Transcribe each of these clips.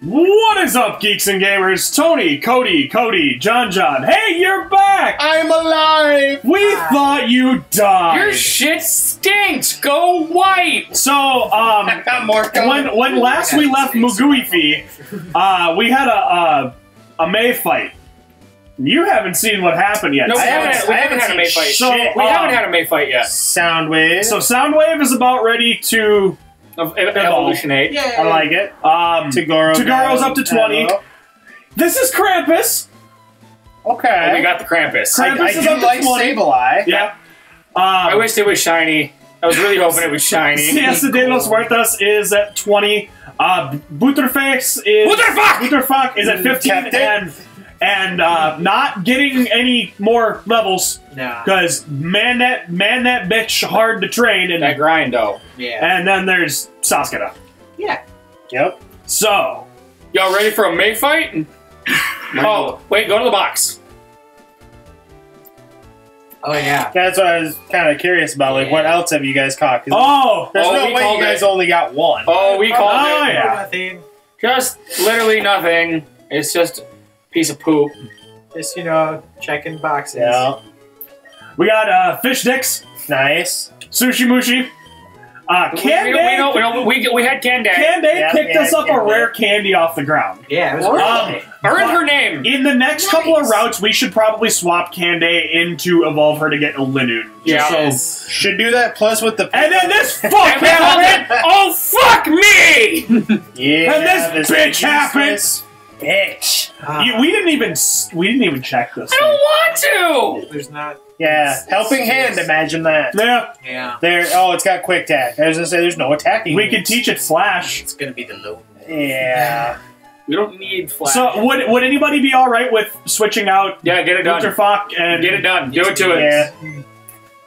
What is up, geeks and gamers? Tony, Cody, Cody, John, John. Hey, you're back! I'm alive! We thought you died. Your shit stinks. Go white. so, um, Got more when when last we left Muguifi, uh, we had a, a a May fight. You haven't seen what happened yet. No, we I haven't, haven't- we haven't haven't had a May fight. So, shit. we um, haven't had a May fight yet. Soundwave. So Soundwave is about ready to. Of, of, evolutionate. I like it. Um, Tagoro. Tagoro's up to 20. Hello. this is Krampus. Okay. Oh, we got the Krampus. Krampus I, I is do up to like 20. Sableye. Yeah. Um, I wish it was shiny. I was really hoping it was shiny. Siesta de los Muertos is at 20. Uh, Butterface is. Butterfuck! Butterfuck is at 15. Kept. And, and uh, not getting any more levels Nah. because man that man that bitch hard to train and That grind, though. Yeah. and then there's Sasuke. Yeah. Yep. So Y'all ready for a May fight? oh, wait, go to the box. Oh yeah. That's what I was kind of curious about. Like, what else have you guys caught? oh there's Oh, no way you guys it. only got one. Oh, we called Oh, it. yeah. Nothing. Just literally nothing. It's just a piece of poop. Just you know, checking boxes. Yeah. we got uh, fish dicks, Nice. sushi mushi. Uh, We, we, we, know, we, know, we, we had Candy. Candy Yeah, picked yeah, us up a rare candy off the ground. Yeah. It was Um, really- Earned her name. In the next couple of routes, we should probably swap Candy into evolve her to get a Linoone. Yeah. So, Should do that. Plus with the. and then this fuck And happened. oh, fuck me! Yeah. and this bitch useless Bitch. Ah, You- we didn't even we didn't even check this. I Thing. don't want to! There's not. Yeah. it's- Helping it's- hand. Imagine that. Yeah, Yeah. There. Oh, it's got quick tag. I was gonna say there's no attacking. we could moves. teach it flash. It's gonna be the low. Yeah. We don't need flash. So would would anybody be all right with switching out yeah, get it done. Winterfuck and Get it done. Do it to it. Yeah.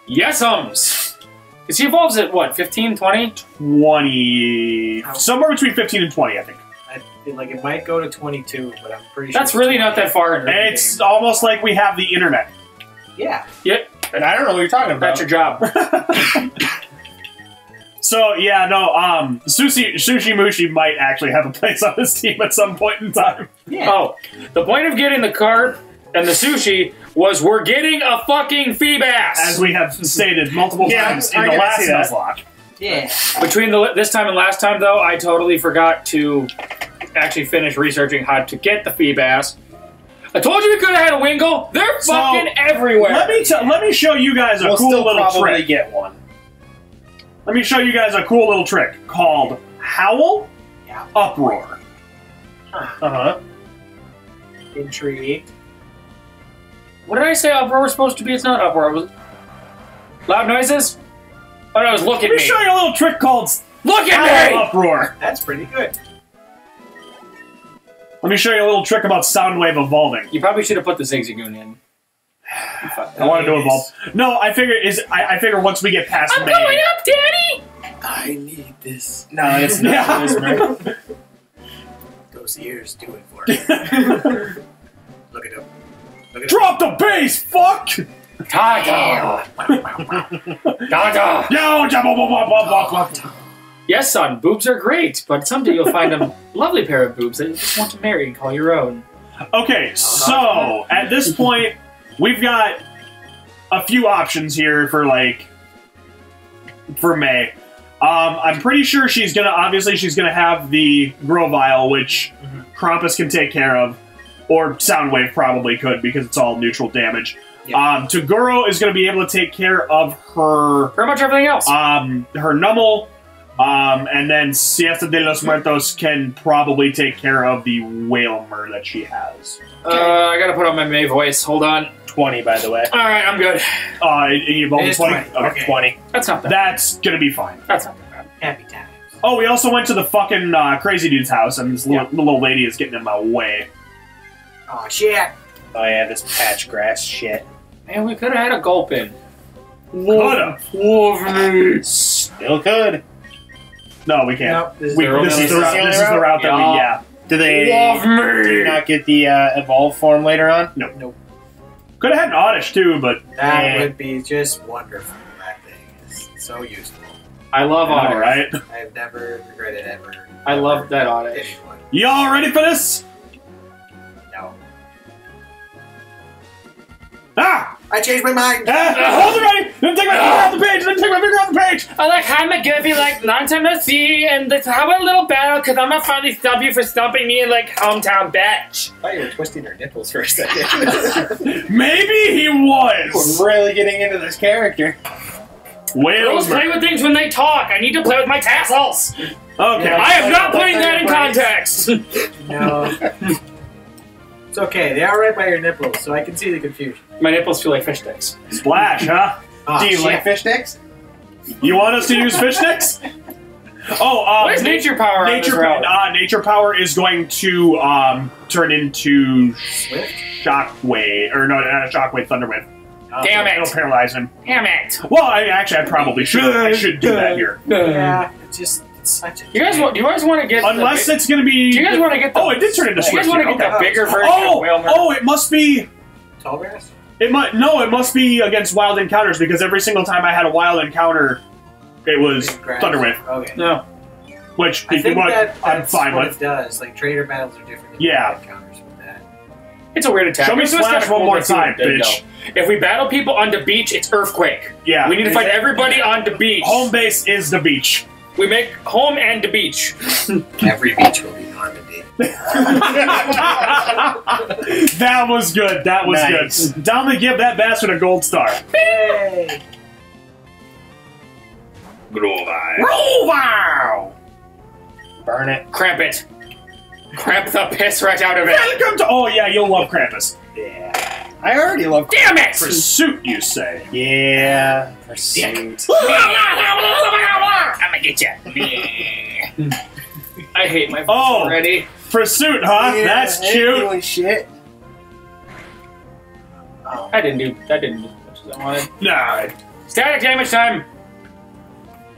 Yesums. Because he evolves at what, 15, 20? twenty somewhere between fifteen and twenty, I think. Like it might go to 22, but I'm pretty sure. That's really not that far And it's almost like we have the internet. Yeah. Yep. And I don't know what you're talking about. That's your job. So yeah, no, um, Sushi Sushi Mushi might actually have a place on this team at some point in time. Yeah. Oh, the point of getting the cart and the sushi was we're getting a fucking Feebas. As we have stated multiple Yeah, times I in the last. Nuzlocke. Yeah. Between the this time and last time, though, I totally forgot to actually finish researching how to get the Feebas. I told you we could have had a Wingull. They're So, fucking everywhere. Let me t- let me show you guys a We'll cool still little probably trick. get one. Let me show you guys a cool little trick called Howl Yeah. Uproar. Uh huh. Intrigued. What did I say uproar was supposed to be? It's not uproar. It was loud noises. Oh no, was look at Let me me. show you a little trick called Look at me. Uproar. That's pretty good. Let me show you a little trick about Soundwave evolving. You probably should have put the Zigzagoon in. I wanted to evolve. No, I figure is I, I figure once we get past I'm May, going up, Daddy. I need this. No, it's not. Yeah. Whisper. Those ears do it for me. Look at him. Look at Drop the bass, fuck! Blah, blah. Yes, son, boobs are great, but someday you'll find a lovely pair of boobs that you just want to marry and call your own. Okay, so at this point, we've got a few options here for like for May. Um, I'm pretty sure she's gonna obviously she's gonna have the Grovyle, which Mhm. Krampus can take care of, or Soundwave probably could because it's all neutral damage. Yeah. Um, Toguro is gonna be able to take care of her Pretty much everything else. um, her Numel, um, and then Siesta de los Muertos can probably take care of the Wailmer that she has. Uh, I gotta put on my May voice. Hold on. 20, by the way. All right, I'm good. Uh, and you evolved It to is 20? 20. Okay. 20. That's not bad. That's gonna be fine. That's not that bad. Happy times. Oh, we also went to the fucking uh, crazy dude's house, and this little, little lady is getting in my way. Oh shit. Oh, yeah, this patch grass shit. Man, we could have had a Gulpin. Coulda. Love. Still could. No, we can't. Nope. This is We, the this, is the route, this is the route that we, Yeah. yeah. Do they Love do you not get the uh, evolve form later on? No. Nope. Could have had an Oddish too, but That Yeah. would be just wonderful. That thing is so useful. I love all Otter. right. I've never regretted ever. I love that Oddish. Anyone. Y'all ready for this? Ah! I changed my mind. Ah! Hold it ready! Then take my finger off the page! Then take my finger off the page! I like hi McGiffy, like long time no see, and let's have a little battle because I'm gonna finally stump you for stumping me in like hometown bitch. I thought you were twisting her nipples for a second. Maybe he was! We're really getting into this character. Wait Girls play with things when they talk. I need to play with my tassels. Okay. I am not putting that in context. no. It's okay. They are right by your nipples, so I can see the confusion. my nipples feel like fish sticks. Splash, huh? Oh, Do you shit. like fish sticks? You want us to use fish sticks? Oh, um, What is nature power on this nature, route? uh, nature power is going to um, turn into Swift? shockwave, or no, not shockwave, thunderwave. Oh, Damn it. It'll paralyze him. Damn it. Well, I actually, I probably should. I should do that here, Yeah, just it's such a. You guys want? Do you guys want to get? unless the, it's going to be. Do you guys want to get? The, Oh, it did turn into Do you guys want to get okay. the bigger version Oh, of Wailmer? oh, it must be. tall grass? It might no, it must be against wild encounters because every single time I had a wild encounter, it was Big grass? Thunderwave, Okay. No. which I you think want, that I'm fine what with. it does. Like trader battles are different. than Yeah. Encounters with that. It's a weird attack. Show me It's just Splash one cool more to time, bitch. If we battle people on the beach, it's earthquake. Yeah, We need to fight everybody on the beach. home base is the beach. We make home and the beach. Every beach will be Normandy. that was good. That was Nice. good. Down to give that bastard a gold star. Hey! Wow! Burn it. Cramp it. Cramp the piss right out of it. Welcome to. Oh yeah, you'll love Krampus. Yeah. I already love. Damn it! Pursuit, you say? Yeah. Pursuit. I'm gonna get you. I hate my voice Oh. already. Pursuit, huh? Yeah, That's ain't cute. doing shit. I didn't do. That didn't do as much as I wanted. Nah. Static damage time.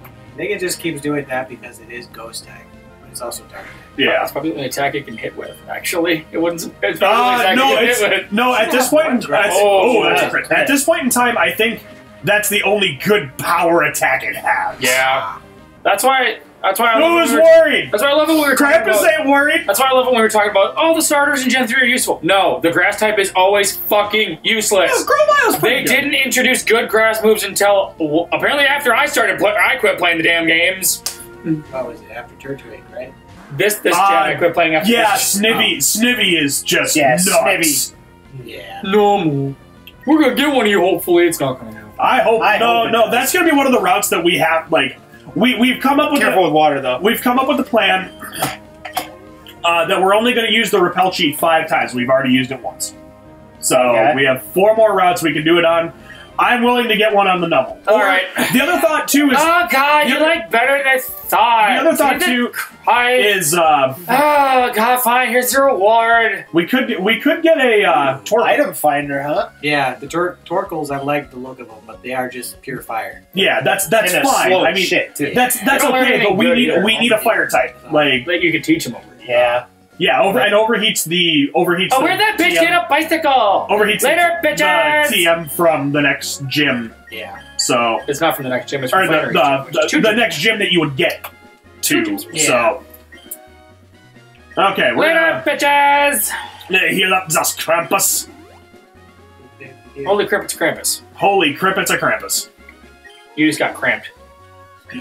I think it just keeps doing that because it is ghost tag. But it's also dark. Yeah. That's probably the only attack it can hit with. Actually, it wouldn't. It's probably Uh, only no, it's hit with. no. At this point, in- at, Oh, oh, that's a yeah. At this point in time, I think that's the only good power attack it has. Yeah, that's why. That's why I love. Who was when we were- worried? That's why I love it when we were talking about. ain't worried. That's why I love it when we were talking about. Oh, the starters in Gen three are useful. No, the grass type is always fucking useless. Grovyle's pretty They good. didn't introduce good grass moves until well, apparently after I started. Play, I quit playing the damn games. What was it? After Turtwig, right? This this Uh, gen I quit playing after. Yeah, this. Snivy. Snivy is just Yeah, nuts. Yeah. No, we're gonna get one of you. Hopefully, it's not gonna happen. I hope I no, hope no. does. That's gonna be one of the routes that we have. Like, we we've come up with. Careful A, with water though. we've come up with a plan uh, that we're only going to use the repel cheat five times. We've already used it once, so Okay. we have four more routes we can do it on. I'm willing to get one on the double. All Or- right. The other thought too is Oh God, you other- like better than I thought. the other thought too Christ. is uh, Oh God, fine. Here's your reward. we could we could get a uh, torque. Item finder, huh? Yeah, the tor- Torkles, I like the look of them, but they are just pure fire. Yeah, that's that's and they're fine. slow I mean, shit too. that's that's They don't learn okay, but we need either. we need a fire type. Like Like you could teach them over. yeah. Yeah, over and overheats the overheats. Oh, the where'd that bitch TM, get a bicycle? Overheats Later, the bitches. TM from the next gym. Yeah. So It's not from the next gym. It's from the the, Gym, the, the next gym that you would get to. Two gyms. So okay, we're Later, bitches. gonna heal up this Krampus. Holy crap! It's Krampus. Holy crap! It's a Krampus. You just got cramped.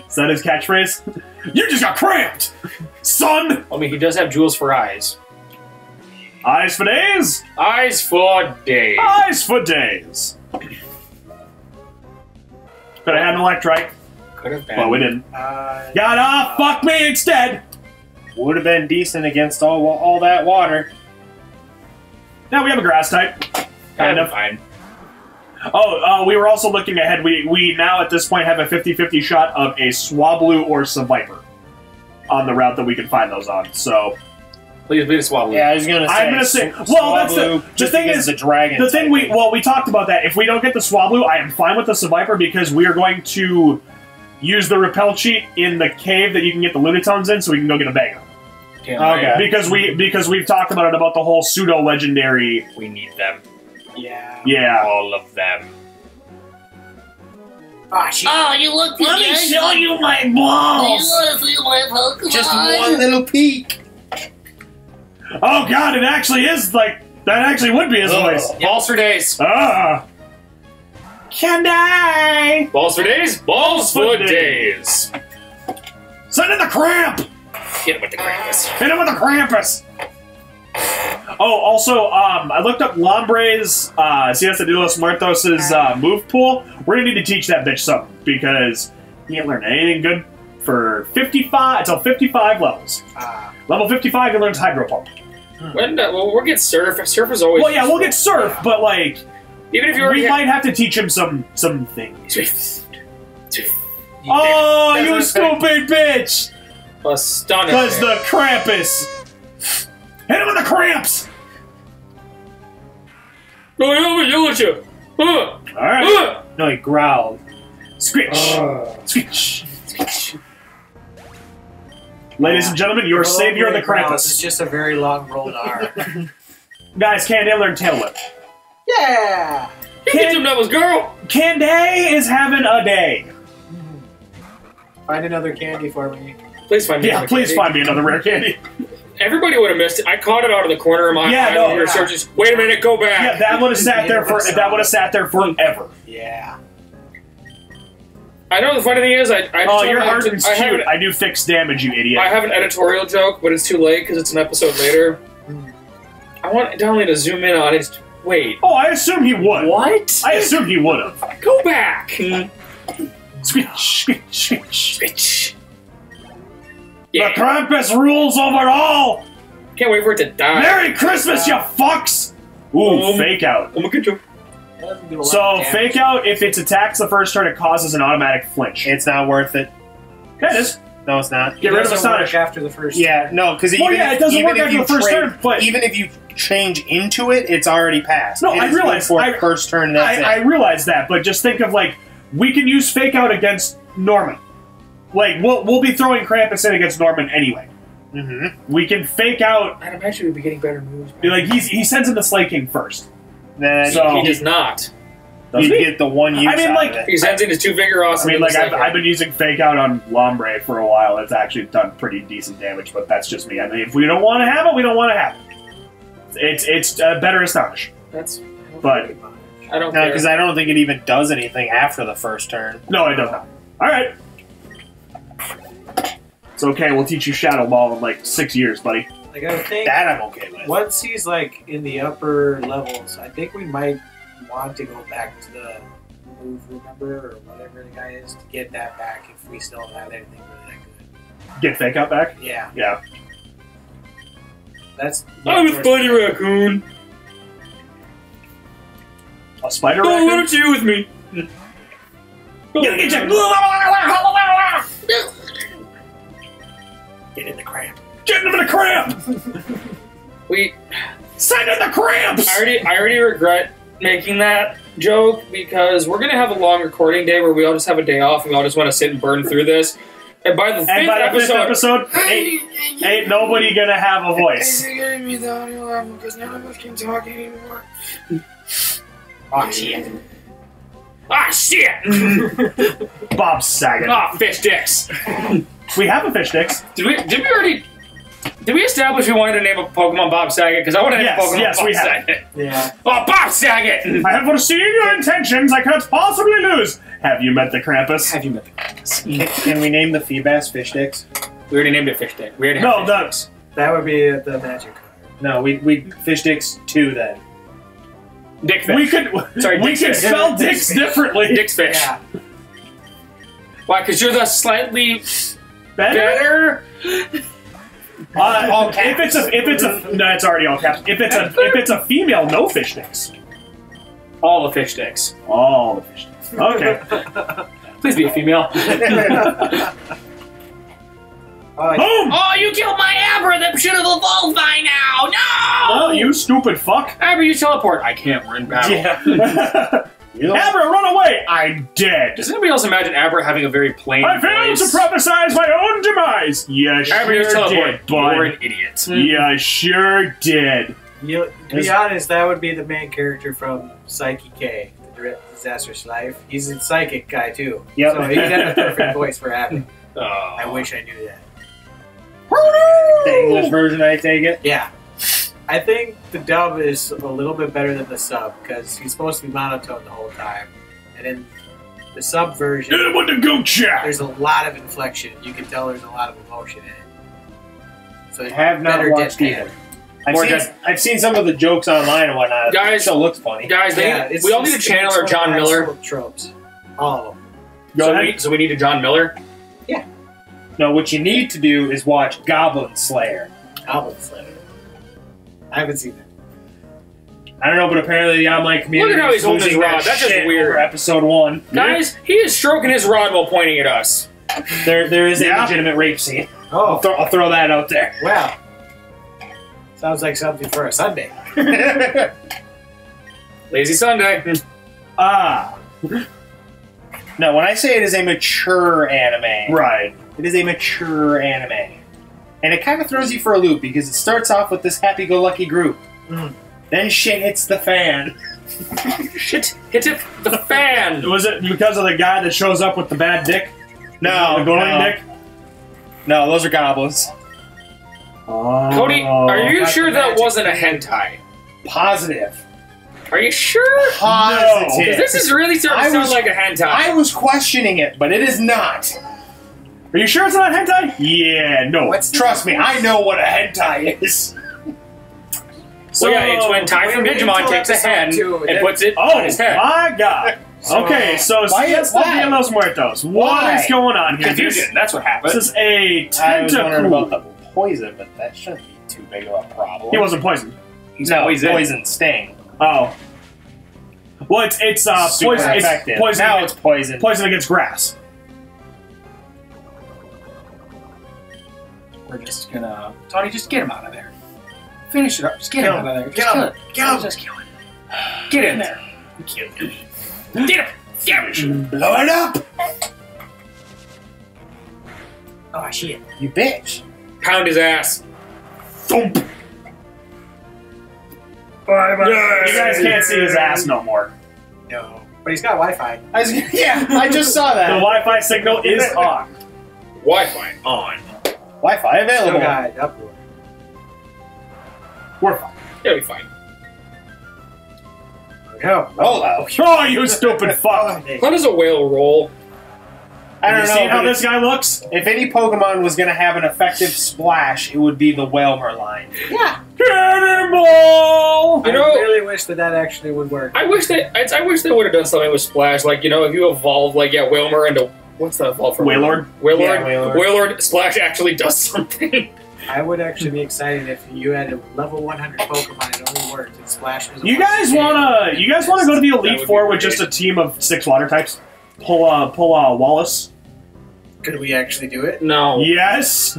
Is that his catchphrase? you just got cramped, son. I mean, he does have jewels for eyes. Eyes for days. Eyes for days. Eyes for days. Could have had an Electrike, Could have been. but we didn't. Uh, Gotta fuck me instead. Would have been decent against all all that water. Now we have a grass type. Kind of. fine. Oh, uh, we were also looking ahead. We we now at this point have a 50-50 shot of a Swablu or Viper on the route that we can find those on. So Please, please Swablu. Yeah, I was gonna say. I'm gonna say- Sw- well, that's the- Swablu, the thing is- the dragon. the thing type. we well we talked about that. If we don't get the Swablu, I am fine with the Viper because we are going to use the repel cheat in the cave that you can get the Lunatones in, so we can go get a bag of. Damn Okay. Because we because we've talked about it about the whole pseudo legendary. We need them. Yeah. Yeah. All of them. Shit. Oh, you look Let me show you my Do you balls. want to see my Pokemon? just one little peek. Oh god, it actually is like that. Actually, would be his voice. Balls for days. Ah. Can I Balls for days. Balls for days. send in the cramp? Hit him with the Krampus. Hit him with the Krampus. Oh, also, um, I looked up Lombre's uh, Siesta de los Muertos' uh, move pool. We're gonna need to teach that bitch something because he ain't learned anything good for 55 until 55 levels. Ah, Level 55, he learns Hydro Pump. When, uh, well, we'll get surf. Surf is always. Well, yeah, we'll get Surf, but like, Even if you already we might have to teach him some some things. you Oh, you doesn't affect- stupid bitch! Astonishing. Because the Krampus. Hit him with the cramps. Yeah, I'm gonna yell at you. Uh, All right. uh. No, he growled. Squitch. Squitch. Squitch. Ladies and gentlemen, your savior of the over grounds, It's just a very long rolled R. Guys, Canday learned Tail Whip. yeah. You get some numbers, girl. Canday is having a day. Find another candy for me. Please find me. Yeah, another please candy. find me another rare candy. Everybody would have missed it. I caught it out of the corner of my Yeah, eye no, we were yeah. searching. Wait a minute, go back. Yeah, that would have sat there for that would have sat there forever. Yeah. I know the funny thing is, I, I Oh, your Harden's I cute. an- I do fixed damage, you idiot. I have an editorial joke, but it's too late because it's an episode later. I want Donnelly to zoom in on it. Wait, Oh, I assume he would. what? I assume he would have. Go back. Squitch, squitch, squitch. Bitch. The Yeah, Krampus rules over all. can't wait for it to die. Merry Christmas, you fucks! Ooh, Um, fake out. I'm a good joke. That doesn't do a lot So fake out. If it's attacks the first turn, it causes an automatic flinch. It's not worth it. That is. No, it's not. Get It rid of doesn't Astonish. after the first. Yeah, no, because Well, even yeah, it doesn't even work if after you the first trade- turn, but- even if you change into it, it's already passed. No, It I is realize- for I- first turn. That's I, I realize that, but just think of like we can use fake out against Norman. Like we'll we'll be throwing Krampus in against Norman anyway. mm-hmm. We can fake out. I'd imagine we'd be getting better moves. be Like he's he sends in the Slaking first. Then So- he does not. Does you he? get the one use. I mean, out like- of it. He sends in his two finger I mean, like I've, I've been using fake out on Lombre for a while. It's actually done pretty decent damage, but that's just me. I mean, if we don't want to have it, we don't want to have it. It's it's uh, better astonish. That's. But I don't no, care. because I don't think it even does anything after the first turn. no, it does not. All right. It's okay. We'll teach you Shadow Ball in like six years, buddy. Like I think That I'm okay with. once he's like in the upper levels, I think we might want to go back to the move remember or whatever the guy is to get that back if we still don't have anything really that good. Get fake out back. Yeah, Yeah. that's. I'm a funny raccoon. A spider Oh, why raccoon. don't you with me? Get, get, cramp. get him in a cramp. We. Send in the cramps. I already. I already regret making that joke because we're gonna have a long recording day where we all just have a day off and we all just want to sit and burn through this. And by the fifth And by the fifth episode, episode, ain't, ain't nobody gonna have a voice. because none of us can talk anymore. Oh shit! Ah shit! Bob Saget. ah fish dicks. We have a fish dicks. Did we? Did we already? Did we establish we wanted to name a Pokemon Bob Saget? Because I want to name Yes, a Pokemon yes, Bob we have. Saget. Yeah, Oh, Bob Saget! I have foreseen your intentions. I cannot possibly lose. Have you met the Krampus? Have you met the Krampus? Can, can we name the Feebas fish sticks? We already named it Fish Dick. We already No, have the- fish dicks. that would be the magic card. No, we we fish sticks two then. Dick Fish. We could Sorry, we could Fish. spell dicks differently. Dick's Fish. Yeah, Why? Because you're the slightly Better? better. Uh, All if it's a if it's a no, it's already all caps. If it's a if it's a female, no fish sticks. All the fish dicks. All the fish sticks. Okay. Please be a female. oh. Boom! oh, you killed my Abra that should have evolved by now. No! Oh, you stupid fuck! Abra, you teleport. I can't. We're battle. Yeah. You Abra, run away! I'm dead. Does anybody else imagine Abra having a very plain I failed to voice? prophesize my own demise. Yeah, Abra, you sure teleport. did, You're bud. an idiot. Hmm. Yeah, sure did. You, to be honest, that would be the main character from Saiki K, the Dire- Disastrous Life. He's a psychic guy too. Yep. So he's got the perfect voice for Abra. Oh. I wish I knew that. the English version, I take it. Yeah. I think the dub is a little bit better than the sub because he's supposed to be monotone the whole time, and in the sub version, Hit him with the goat shack. there's a lot of inflection. You can tell there's a lot of emotion in it. So I have not watched deadpan. either. I've seen, just- I've seen some of the jokes online and whatnot. Guys- it still looks funny. Guys, they, Yeah, it's we all need just- to channel it's our John Miller. absolute tropes. All of them. So, we, so we need a John Miller. Yeah. No, what you need to do is watch Goblin Slayer. Goblin Slayer. I haven't seen that. I don't know, but apparently the online community. Look at how he's is holding his losing their rod. That's just shit weird. over Episode one. Guys, he is stroking his rod while pointing at us. There, there is Yeah. a legitimate rape scene. I'll Oh, throw, I'll throw that out there. wow. Sounds like something for a Sunday. Lazy Sunday. Ah, no, when I say it is a mature anime, right. it is a mature anime, and it kind of throws you for a loop because it starts off with this happy-go-lucky group, Mm. then shit hits the fan. Shit, hit it the fan. Was it because of the guy that shows up with the bad dick? No, the glowing no, dick. no, those are goblins. Oh. Cody, are you sure that magic. wasn't a hentai? Positive. Are you sure? Positive. Because this is really starting I to sound was- like a hentai. I was questioning it, but it is not. Are you sure it's not hentai? Yeah, no. What's Trust me, I know what a hentai is. so yeah, it's when Tai from Digimon takes a episode hen two, and puts it Oh on his head. my god. So- okay, so Why- Siesta why? de los Muertos. What Why? is going on here? Confusion. That's what happened. This is a I was wondering tentacle. about the poison, but that shouldn't be too big of a problem. He wasn't poisoned. He's no, poison. poison sting. Oh. Well, it's it's uh Super poison. It's effective. poison. now against, it's poison. poison against grass. We're just gonna. Tony, just get him out of there. Finish it up. Just get Kill him him. out of there. Get Just him. kill it. Get him. Just kill him. Get in there. Get him. Get him. Blow it up, Oh shit! you bitch. Pound his ass. Thump. You guys can't see his ass no more. No, but he's got Wi-Fi. I was, yeah, I just saw that. The. Wi-Fi signal is on. Wi-Fi on. Wi-Fi Still available. got uproar. We're fine. It'll be fine. No. Hello. Oh, you stupid fuck! How does a whale roll? I don't you know seen how this guy looks? If any Pokemon was going to have an effective splash, it would be the Wailmer line. Yeah. Cannonball! You I know- really wish that that actually would work. I wish that I, I wish they would have done something with Splash. Like you know, if you evolve like yeah, Wailmer into what's that evolve from? Wailord. Wailord. Yeah, Wailord. Wailord. Splash actually does something. I would actually be excited if you had a level 100 Pokemon and it only worked and Splash was. a You guys wanna? You guys wanna go to the Elite Four with just a team of six water types? Pull uh, pull uh, Wallace. Could we actually do it? no. Yes,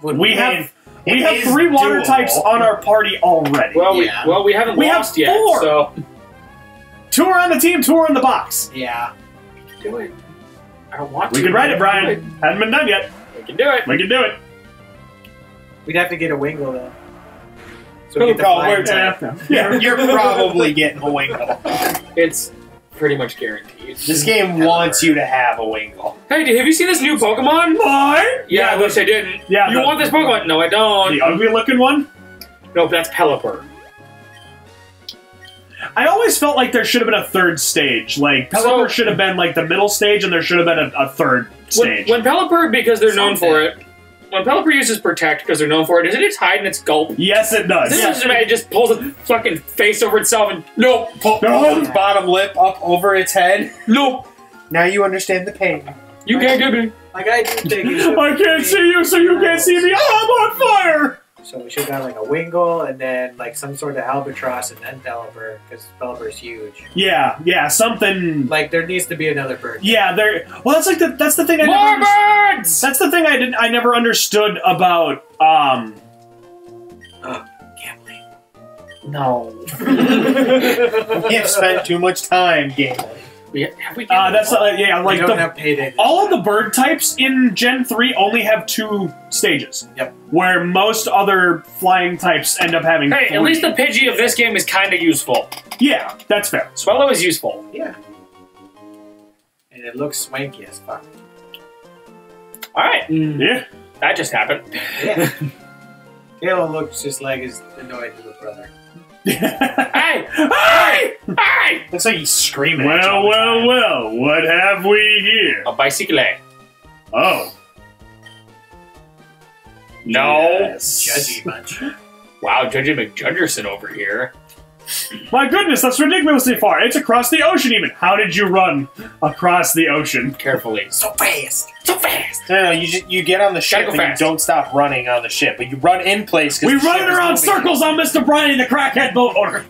Would we I have mean, we it have is three water doable. types on our party already. Well, we Yeah. well we haven't We have lost yet. four. So Two are on the team, two are in the box. Yeah. do it. I don't want We to. could write it, Do Brian. Hasn't been done yet. We can do it. We can do it. We'd have to get a Wingull though. So Who we get the called? flying We're type. You're, you're probably getting a Wingull. It's pretty much guaranteed. This game wants you to have a Wingull. Hey, have you seen this new Pokemon? Mine? Yeah, I wish I didn't. Yeah, you the- want this Pokemon? No, I don't. the ugly looking one. No, that's Pelipper. I always felt like there should have been a third stage. Like Pelipper So- should have been like the middle stage, and there should have been a, a third stage. when Pelipper, because they're known for it, when Pelipper uses Protect because they're known for it, does it just hide in its gulp? yes, it does. This is just it just pulls its fucking face over itself and nope, Pull, No. its bottom lip up over its head. nope. Now you understand the pain. You can't get me. Like I do think I can't see you, so you can't see me. Oh, I'm on fire! So we should have like a Wingull and then like some sort of Albatross and then Pelipper because Pelipper's huge. Yeah, yeah, something. Like there needs to be another bird. Yeah, there. Well, that's like the that's the thing I never. More understood- birds! That's the thing I didn't. I never understood about. Um. Gambling. No. We have spent too much time gaming. We, have we Uh, that's uh, yeah, we like don't the, have payday. all of the bird types in Gen three only have two stages. Yep. Where most other flying types end up having. Hey, at least the Pidgey of this game is kind of useful. Yeah, that's fair. Swellow is useful. Yeah. And it looks swanky as fuck. All right, Yeah. that just happened. Yeah. Halo looks just like his annoyed little brother. Hey! Hey! Hey! Looks like he's screaming. at well, well, time. well. What have we here? A bicycle. Oh. No. Yes. Judgy bunch. Wow, Judgy McJudgerson over here. My goodness, that's ridiculously far. It's across the ocean, even. How did you run across the ocean? Carefully. So fast. So fast! No, no, you just you get on the ship and fast. you don't stop running on the ship, but you run in place. We the ship running around circles on Mr. Briney, the crackhead boat owner.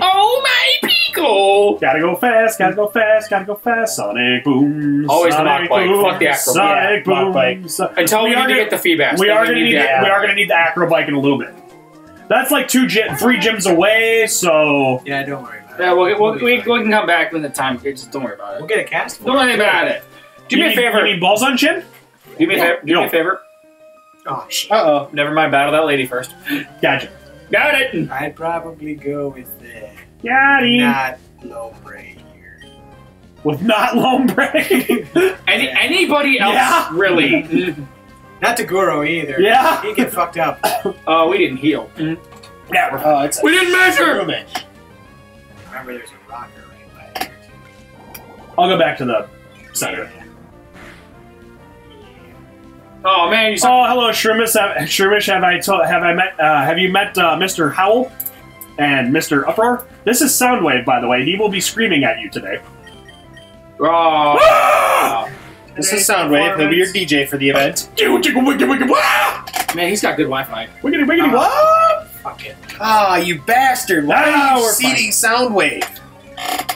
Oh my Peeko! Gotta go fast, gotta go fast, gotta go fast. Sonic boom. Always the Sonic mach bike. boom, Fuck the acro- Sonic yeah, mach bike. Until we, we are to gonna- get the feedback. we then are gonna need the, we are gonna need the acro bike in a little bit. That's like two gy- three gyms away, so Yeah, don't worry about it. Yeah, we'll, we'll, we, fine. we can come back when the time. Just don't worry about it. We'll get a cast. Don't worry about it. Do you me a favor. You mean balls on chin? Do me a favor. Do me a favor. Oh shit. Uh oh. Never mind. Battle that lady first. Gotcha. Got it. I'd probably go with the Got him. not low braid here. With not lombre. Any anybody else Yeah. really? Not Tagoro either. yeah. He get fucked up. Oh, we didn't heal. Yeah. we're- Oh, it's We didn't measure. Rooming. Remember, there's a rocker right by here too. I'll go back to the center. Oh man, you saw. Oh, hello, Shroomish. Have, Shroomish, have I told, have I met? Uh, have you met uh, Mr. Howell and Mr. Uproar? This is Soundwave, by the way. He will be screaming at you today. Oh, This is Soundwave. He'll be your DJ for the event. Jiggle, jiggle, wiggle, wiggle, wah! man, he's got good Wi-Fi. Wiggity, wiggity, Ah. what? Fuck it. Ah, you bastard! Why are you we're Soundwave?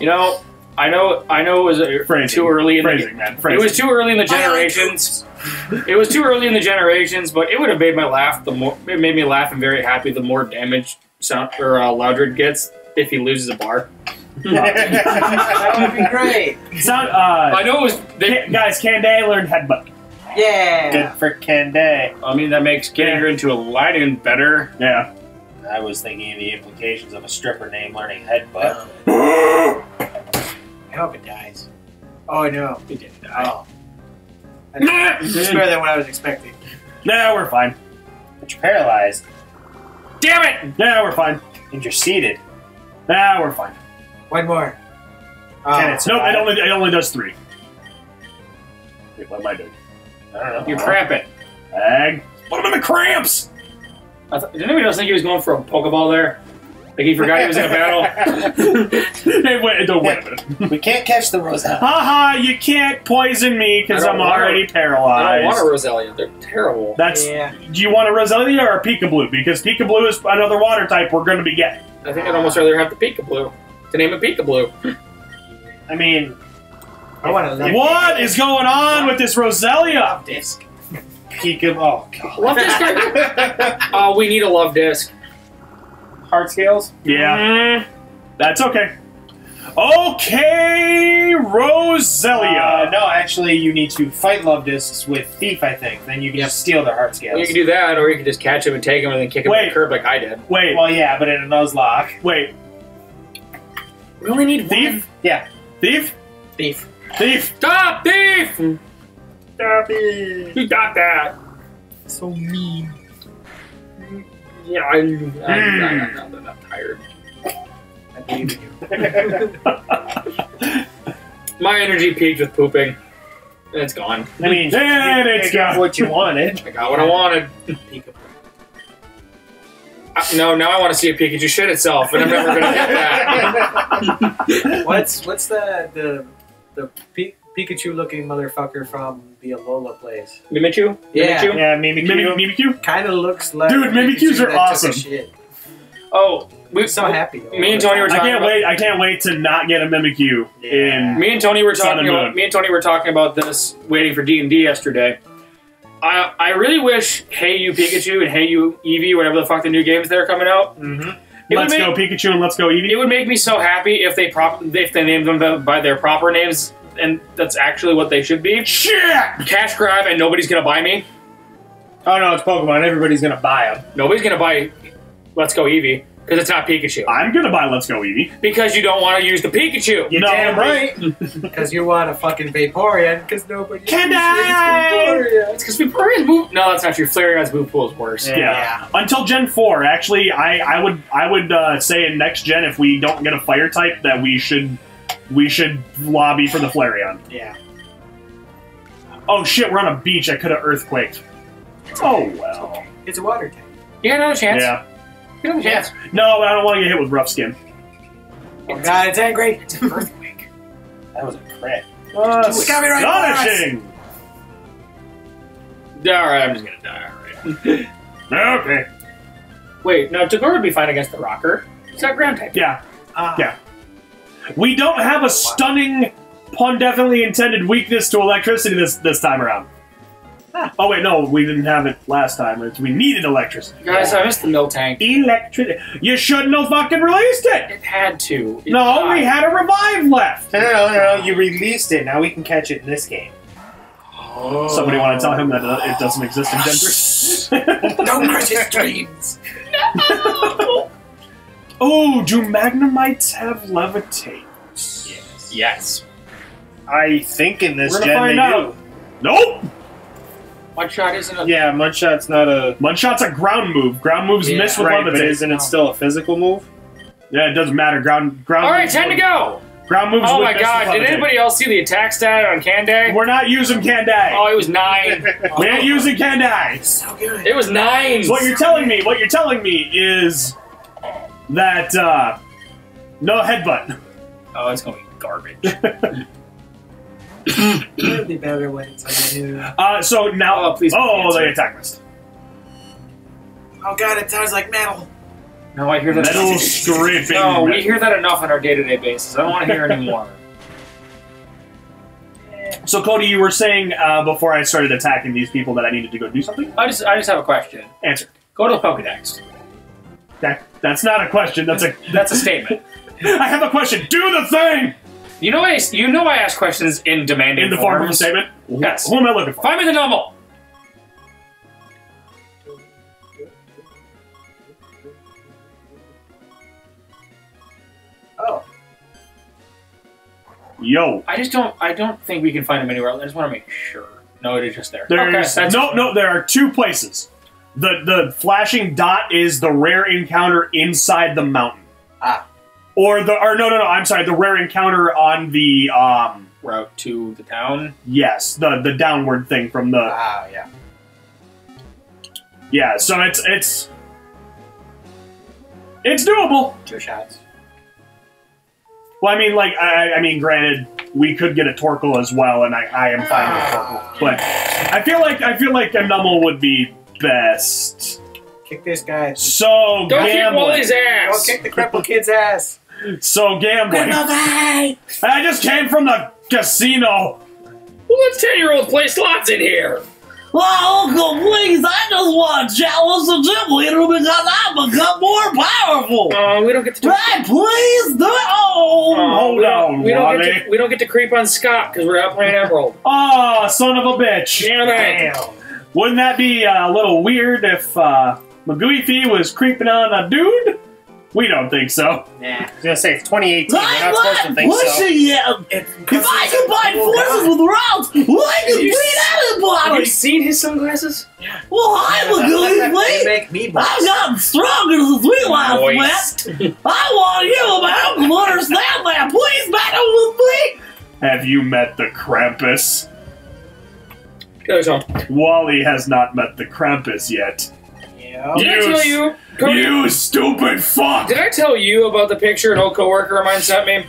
You know, I know, I know, it was uh, Phrasing. too early in Phrasing, the. man. It was too early in the generations. It was too early in the generations, but it would have made my laugh. The more it made me laugh and very happy. The more damage sound or uh, Loudred gets if he loses a bar. That would be great. Sound, I uh, know it was. They, Ca- guys, Canday learned headbutt. Yeah. Good for Kende. I mean, that makes getting her into a lion better. Yeah. I was thinking of the implications of a stripper name learning headbutt. I hope it dies. Oh no. He didn't die. Oh. This is better than what I was expecting. Nah, we're fine. But you're paralyzed Damn it! Yeah, we're fine. and you're seated. Nah, we're fine. One more. Oh. Can it Nope, it only it only does three. Wait, what am I doing? I don't know. You're cramping. Ag. Put him in the cramps. I th- did anybody else think he was going for a Pokeball there? Like he forgot he was in a battle? hey, wait, don't wait a minute. we can't catch the Roselle. Haha, you can't poison me because I I'm don't want already I paralyzed. don't want a Roselia. They're terrible. That's. Yeah. Do you want a Roselia or a Pikablu? Because Pikablu is another water type we're going to be getting. I think I'd almost rather have the Peekaboo. To name it Peekaboo. I mean, I want to live. What is going on with this Roselia? Luvdisc? peek of oh god. Luvdisc. Oh, we need a Luvdisc. Heart scales. Yeah, that's okay. Okay, Roselia. Uh, no, actually, you need to fight Luvdiscs with thief. I think. Then you can just steal their heart scales. You can do that, or you can just catch them and take them and then kick him in Wait. the curb like I did. Wait, well, yeah, but in a Nuzlocke. wait. We only need Thief? Yeah. Thief? Thief. Thief? Stop, thief! Stop it. You got that. So mean. Yeah, I, I'm, I'm, hmm. I'm, I'm, I'm tired. I believe you. My energy peaked with pooping. It's gone. I mean, And you it's got gone. what you wanted. I got what I wanted. Peekaboo. No, now I want to see a Pikachu shit itself, and I'm never gonna get that. What's what's the the the Pi- Pikachu looking motherfucker from the Alola place? Mimichu? Yeah. Mimichu? yeah, Mimikyu. Mimic- Mimikyu? Kind of looks like Dude, Mimikyus Pikachu are that awesome. Shit. Oh, we, I'm so happy. though. Me and Tony were Talking I can't about. wait. I can't wait to not get a Mimikyu Yeah. in. Me and Tony were talking about. Me and Tony were talking about this, waiting for D and D yesterday. I I really wish Hey You Pikachu and Hey You Eevee, whatever the fuck the new games that are coming out. Mm-hmm. Let's would go Pikachu and let's go Eevee. It would make me so happy if they prop if they named them by their proper names, and that's actually what they should be. Shit! Cash grab, and nobody's gonna buy me. Oh no, it's Pokemon. Everybody's gonna buy them. Nobody's gonna buy Let's Go Eevee Because it's not Pikachu. I'm gonna buy Let's Go Eevee. Because you don't want to use the Pikachu. You're No. damn right. Because you want a fucking Vaporeon, because nobody Can uses I? Vaporeon. It's because Vaporeon's move. No, that's not true. Flareon's move pool is worse. Yeah. Until Gen Four, actually, I, I would I would uh, say in next gen, if we don't get a Fire type, that we should we should lobby for the Flareon. Yeah. Oh shit, we're on a beach. I could have earthquaked. Oh well. It's a water tank. You got another chance. Yeah. You got another chance. No, I don't want to get hit with rough skin. Oh god, it's angry. It's an earthquake. That was a crit. It's got me right for us. Astonishing. Alright, I'm just gonna die. Alright. Okay. Wait, no, Tagore would be fine against the Rocker. It's got ground type. Yeah. Ah. Yeah. We don't have a stunning, pun definitely intended weakness to electricity this this time around. Huh. Oh wait, no, we didn't have it last time. It's, we needed electricity. Guys, I missed the Miltank. Electricity. You shouldn't have fucking released it. It had to. It No, we had a revive left. No, no, no, no, no. You released it. Now we can catch it in this game. Somebody want to tell him that uh, it doesn't exist in Gen 3? Don't crush his dreams. No. oh, do Magnemites have levitate? Yes. Yes. I think in this We're gonna gen find they out. Nope. One shot isn't a. Yeah, Mudshot's not a. Mudshot's a ground move. Ground moves Yeah. miss with Right, but levitate. isn't it still a physical move? Yeah, it doesn't matter. Ground ground. All right, moves time to would- go. Ground moves. Oh would my miss god, with did levitate. anybody else see the attack stat on Kanday? We're not using Kandai. Oh, it was nine. we ain't using Kandai. So good. It was nine. So what you're telling me, what you're telling me is that uh no headbutt. Oh, it's gonna be garbage. It'll be better when it's a new. Uh, so now, Oh, please oh, cancel. the attack missed. Oh god, it sounds like metal. no, I hear that. Metal stripping. No, we hear that enough on our day-to-day basis. I don't want to hear anymore. So Cody, you were saying uh, before I started attacking these people that I needed to go do something. I just, I just have a question. Answer. Go to the Pokedex. That that's not a question. That's a That's a statement. I have a question. Do the thing You know, I, you know, I ask questions in demanding in the form of a forms. statement. Yes. Who am I looking for? Find me the number. Oh, Yo. I just don't. I don't think we can find him anywhere else. I just want to make sure. No, it is just there. There's okay, that's no no. There are two places. The the flashing dot is the rare encounter inside the mountain. Ah. Or the or no no no. I'm sorry. The rare encounter on the um route to the town. yes the the downward thing from the ah, yeah. yeah. So it's it's it's doable. Two shots. Well, I mean, like, I, I mean, granted, we could get a Torkoal as well, and I, I am fine with Torkoal. But I feel like I feel like a Numel would be best. Kick this guy. So Don't kick gambling. Wally's Go ass. kick the crippled kid's ass. So gambling. I just came from the casino. Well, let's ten-year-old play slots in here. Oh, Uncle, please, I just want to challenge the gym leader because I've become more powerful. Oh, we don't get to. do Hey, please do it. Oh, hold we don't- on, we don't get to, we don't get to creep on Scott because we're out playing Emerald. Oh, son of a bitch. Damn it! Damn. Wouldn't that be uh, a little weird if uh, Magooey was creeping on a dude? We don't think so. Nah. I was gonna say it's 2018. We're I'm not supposed to think so. pushing um, you. If I combine forces with rounds, I can You- beat Have you anybody. seen his sunglasses? Yeah. Well, I'm a good They please. I've boss. gotten stronger since we last met. Moist. I want you, man, to understand that. Please battle with me. Have you met the Krampus? Go, Sean. Wally has not met the Krampus yet. Yeah. Did I tell you? Cody, You stupid fuck! Did I tell you about the picture an old coworker of mine sent me?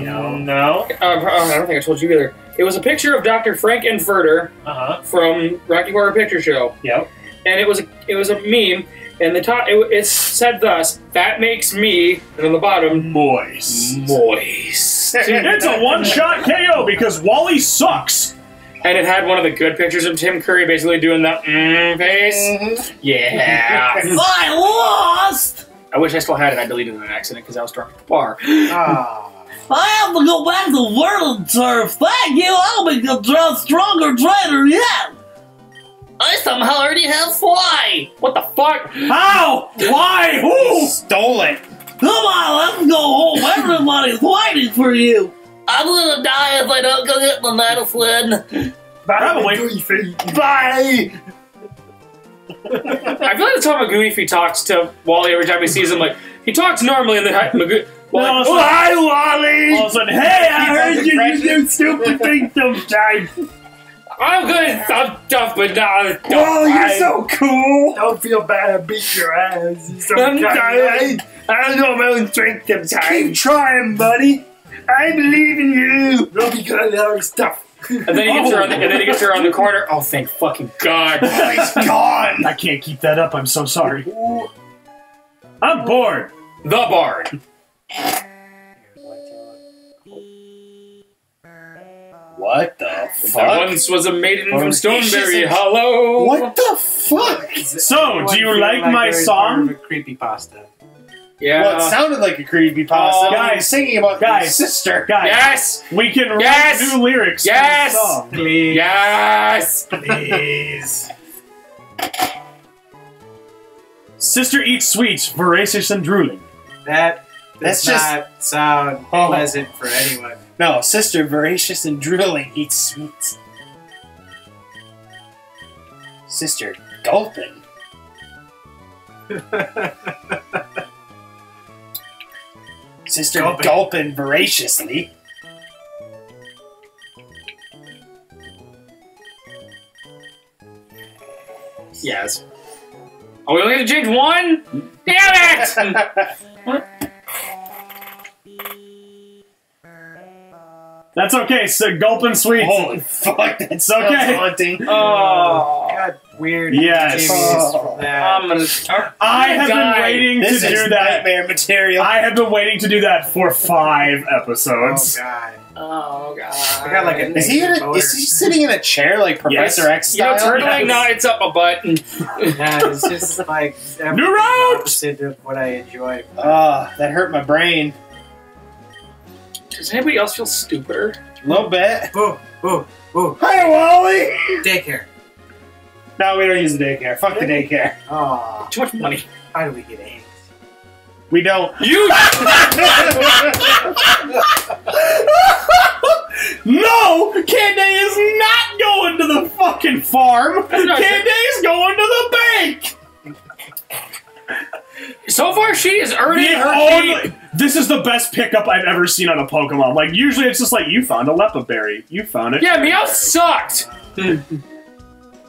No. No. Uh, I don't think I told you either. It was a picture of Dr. Frank-N-Furter Uh huh. from Rocky Horror Picture Show, Yep. and it was a, it was a meme, and the top it, it said thus: "That makes me," and on the bottom, Moist. moist. It's a one shot KO because Wally sucks. And it had one of the good pictures of Tim Curry basically doing the mm face. Yeah. I lost. I wish I still had it. I deleted it in an accident because I was drunk at the bar. Ah. I have to go back to Verdanturf. Thank you. I'll make a stronger trainer yet. I somehow already have fly. What the fuck? How? Why? Who? Stole it. Come on, let's go home. Everybody's waiting for you. I'm gonna die if I don't go get the medicine. Probably. Bye. I feel like that's how Magoo talks to Wally every time he sees him. Like he talks normally, and then Magoo. No, Wally, it's oh, like- hi, Wally. All of a sudden, hey, I heard you, you do stupid things sometimes. I'm good at some stuff, but not. Oh, you're so cool. Don't feel bad. I beat your ass. I'm sorry. I don't know my own strength sometimes. Keep trying, buddy. I believe in you. You'll be good at other stuff. And then he gets her on the, and then he gets her on the oh. corner. Oh, thank fucking God. Oh, he's gone. I can't keep that up. I'm so sorry. I'm bored. The Bard. What the There fuck? once was a maiden from Audacious Stoneberry and- Hollow. What the fuck? So, do you like my song? Creepy pasta. Yeah. Well, it sounded like a creepy pasta. Oh, guys, singing about guys. your sister. Guys, yes. we can write Yes! new lyrics Yes! for the song. Please. Yes. Please. Sister eats sweets, voracious and drooling. That That's does just- not sound Oh. pleasant for anyone. No, sister, voracious and drooling, eats sweets. Sister, gulping. Sister, Gulping. gulping voraciously. Yes. Are we only gonna change one? Damn it! That's okay. So gulping sweets. Holy fuck, that's It's okay. haunting. Oh. Got weird Yes. images from that. I'm gonna. I have been waiting This to is do that. nightmare material. I have been waiting to do that for five episodes. Oh god. Oh god. I got like a is he a, is he sitting in a chair like Professor X You know, style? turtling? No, it's up my butt. Yeah, it's just like everything New route! opposite of what I enjoy. Ah, that hurt my brain Does anybody else feel stupider? a little bit. Ooh, ooh, ooh. Hi, Wally. Daycare. No, we don't use the daycare. Fuck the daycare. Oh, Too much money. how do we get eggs? We don't. You. No, Candy is not going to the fucking farm. That's not Candy's going to the bank. so far, she is earning The her only- this is the best pickup I've ever seen on a Pokemon. Like usually it's just like you found a Leppa berry, you found it. Yeah, Meowth sucked.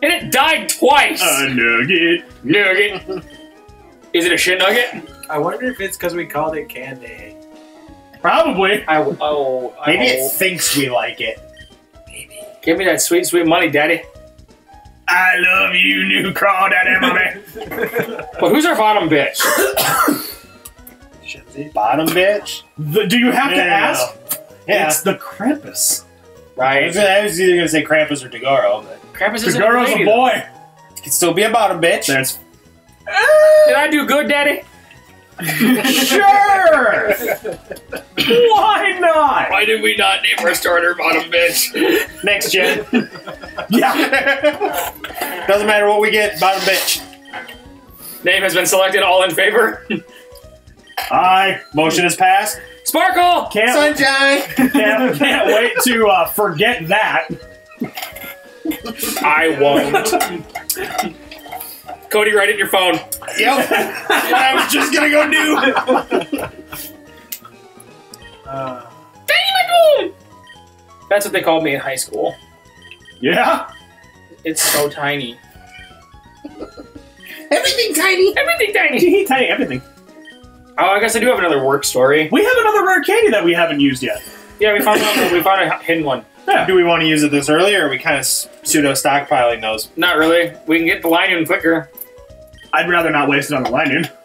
and it died twice. A nugget. nugget. Is it a shit nugget? I wonder if it's because we called it Candy. Probably. I oh. I Maybe it thinks we like it. Maybe. Give me that sweet, sweet money, daddy. I love you, new crawdaddy mommy. But who's our bottom bitch? Shinzi. Bottom bitch. The- do you have No, to no, no, no. ask? Yeah. It's the Krampus. I Right. was, I was either gonna say Krampus or Dagaro, but Krampus The is girl's a lady, boy. it could still be about a bottom bitch. That's. Did I do good, daddy? sure. Why not? Why did we not name our starter bottom bitch? Next gen. Yeah. Doesn't matter what we get, bottom bitch. Name has been selected. All in favor? I Motion is passed. Sparkle. can't Sunshine. can't, can't wait to uh, forget that. I won't. Cody, write it in your phone. yep. I was just gonna go do. Uh, Tiny That's what they called me in high school. Yeah. It's so tiny. Everything tiny. Everything tiny. Teeny tiny everything. Oh, I guess I do have another work story. We have another rare candy that we haven't used yet. Yeah, we found one, we found a hidden one. Do we want to use it this early, or are we kind of pseudo stockpiling those? Not really. We can get the line in quicker. I'd rather not waste it on the Linoone.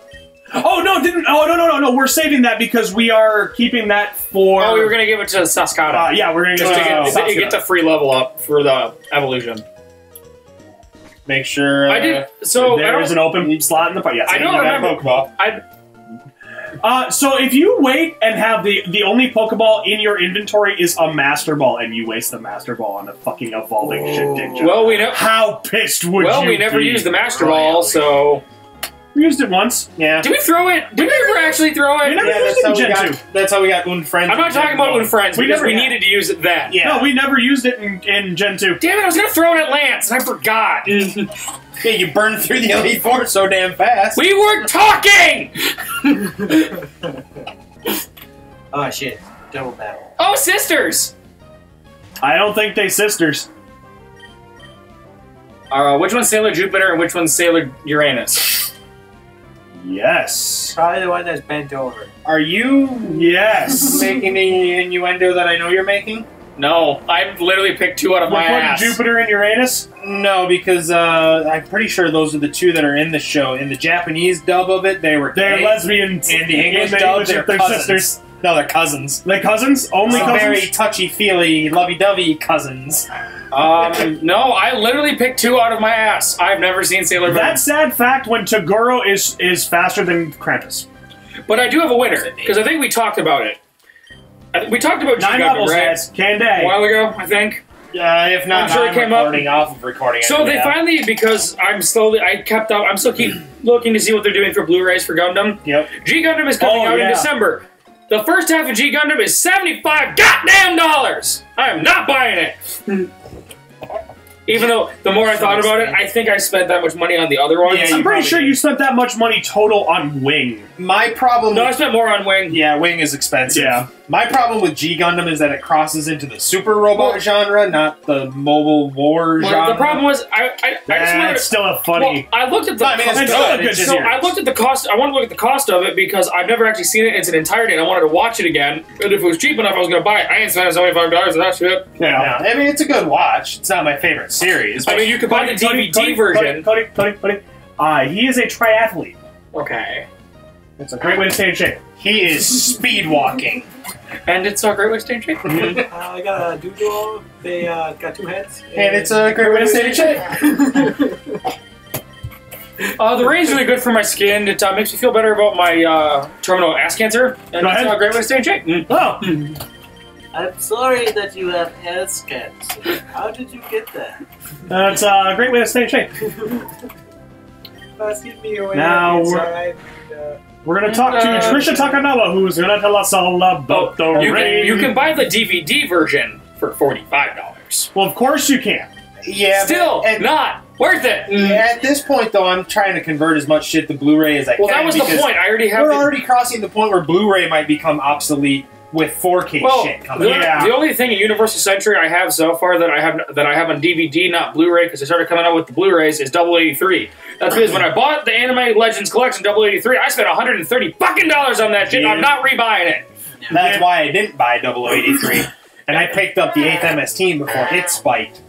Oh no! Didn't? Oh no! No! No! No! We're saving that because we are keeping that for. Oh, we were gonna give it to Saskata. Uh, yeah, we're gonna just to get, get, uh, the free level up for the evolution. Make sure. Uh, I did. So there is an open slot in the. Yes, I don't you got a remember- Pokeball. I Uh, so if you wait and have the the only Pokeball in your inventory is a Master Ball, and you waste the Master Ball on a fucking evolving shit Well, we know. how pissed would Well, you we never be? used the Master Ball, so We used it once. Yeah. did we throw it? Did we ever actually throw it? We it? never Yeah, used that's it how in we Gen got. 2. That's how we got Un Friends. I'm not in talking about one. when friends We because never we needed to use it then. Yeah. No, we never used it in, in Gen 2. Damn it! I was gonna throw it at Lance, and I forgot. Yeah, you burned through the Elite Four so damn fast. we were talking. Oh shit! Double battle. Oh, sisters. I don't think they sisters. Uh, which one's Sailor Jupiter and which one's Sailor Uranus? Yes. Probably the one that's bent over. Are you Yes. making the innuendo that I know you're making? No, I literally picked two out of my Which one, ass. Jupiter and Uranus? No, because uh, I'm pretty sure those are the two that are in the show. In the Japanese dub of it, they were They're gay. lesbians. In the English In the dub, English, they're they're cousins. sisters. No, they're cousins. They're cousins? Only Some cousins? very touchy-feely, lovey-dovey cousins. Um, no, I literally picked two out of my ass. I've never seen Sailor Moon. That sad fact when Tagoro is is faster than Krampus. But I do have a winner because I think we talked about it. I- We talked about G Nine Gundam, levels, right? guys. A while ago, I think. Uh, if not, I'm sure it I'm came up- off of recording. So they yeah. finally, because I'm slowly, I kept up. I'm still keep looking to see what they're doing for Blu-rays for Gundam. Yep. G Gundam is coming Oh, out yeah. in December. The first half of G Gundam is seventy-five goddamn dollars. I am not buying it. Even though the more I thought about it, I think I spent that much money on the other ones. Yeah, I'm pretty sure did. you spent that much money total on Wing. My problem. no, I spent more on Wing. yeah, Wing is expensive. Yeah. My problem with G Gundam is that it crosses into the super robot Well- genre, not the mobile war Well, genre. the problem was, I, I, I just wanted That's to- still a funny. Well, I looked at the. No, I mean, it's cost- still a good. good It's So series. I looked at the cost. I wanted to look at the cost of it because I've never actually seen it in its entirety, and I wanted to watch it again. And if it was cheap enough, I was going to buy it. I ain't spending seventy five dollars on that shit. yeah. Yeah, I mean, it's a good watch. It's not my favorite series. I mean, you could buy the DVD Cody, version. Cody, Cody, Cody, Cody. Uh, he is a triathlete. Okay, It's a great way to stay in shape. he is speed walking. and it's a great way to stay in shape. Uh, I got a doodle. They uh, got two heads. And it's a great way to stay in shape. Uh, the rain's really good for my skin. It uh, makes me feel better about my uh, terminal ass cancer, and Go it's ahead. a great way to stay in shape. Mm. Oh, I'm sorry that you have ass cancer. How did you get that? that's a great way to stay in shape. Me away Now we're- inside. We're gonna talk to Uh, Trisha Takanawa, who's gonna tell us all about Oh, the you rain. can you can buy the DVD version for forty five dollars. Well, of course you can. Yeah, Still but at, not worth it. yeah, at this point, though, I'm trying to convert as much shit to Blu-ray as I Well, can. Well, that was the point. I already have. We're the- already crossing the point where Blu-ray might become obsolete with 4K Well, shit coming. the. Yeah. the only thing in Universal Century I have so far that I have that I have on DVD, not Blu-ray, because they started coming out with the Blu-rays, is Double Eighty Three. That's because when I bought the Anime Legends Collection Double Eighty Three, I spent 130 fucking dollars on that shit. Yeah. I'm not rebuying it. That's why I didn't buy Double 0083. and I picked up the 8th MS Team before it spiked.